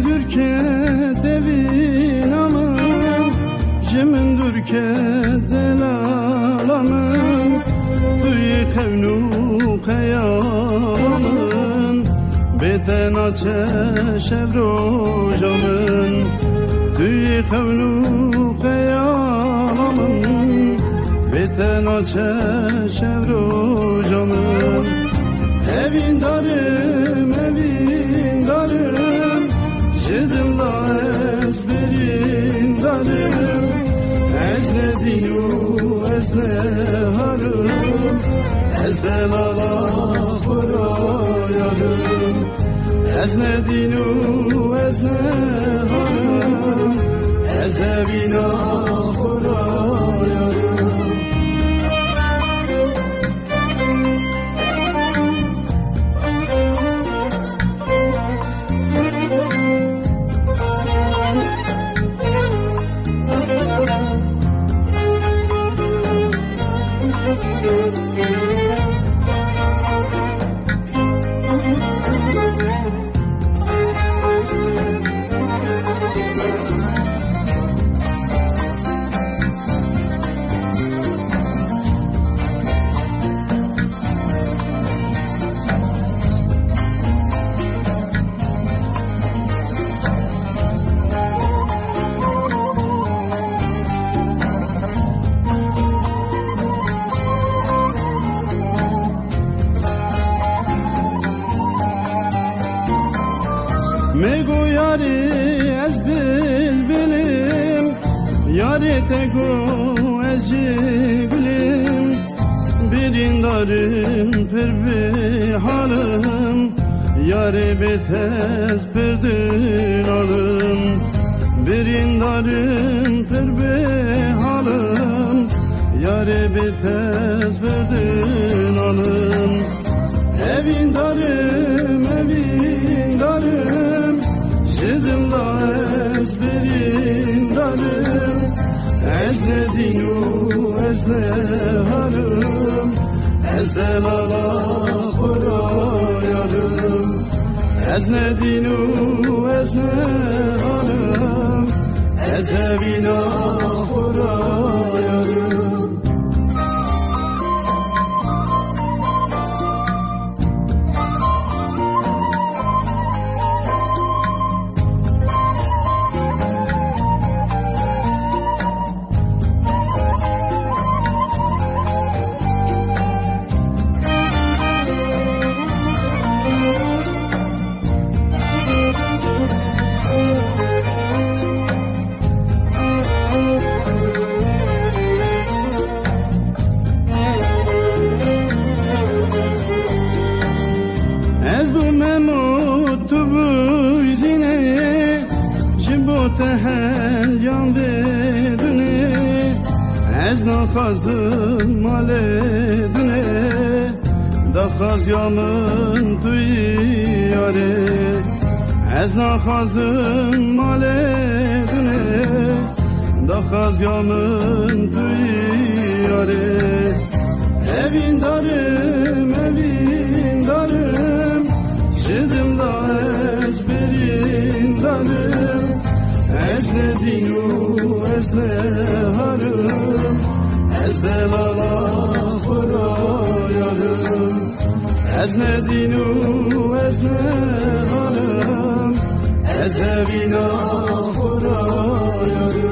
Jimin dürke devin aman Jimin dürke delalamın Tüy kevnu kıyamın Beten açe şevrojamın Tüy kevnu kıyamın Beten açe şevrojamın Evin darım, Ez ne dinu, ez ne harım Ezden ala yarım Ez ne dinu, ez Evina yarım Mego yari ez bilbilim Yari tego ez jiblim Birin darım per bir halım Yari betez perdin alım. Birin darım per bir halım Yari betez perdin alım Evin darım evin darım Ez ne dinu ez ne harım Ez de lala yarım Ez ne dinu ez ne harım Ez evina Tehel yan vedune Ez nakhazım male dune Dakhaz yamın tu yare Ez nakhazım male dune Dakhaz yamın tu yare Evin darım evin darım. Jidim da ezberin darım دینو از نهارم از دلالا خرایارم از ندینو از نهارم از همینا خرایارم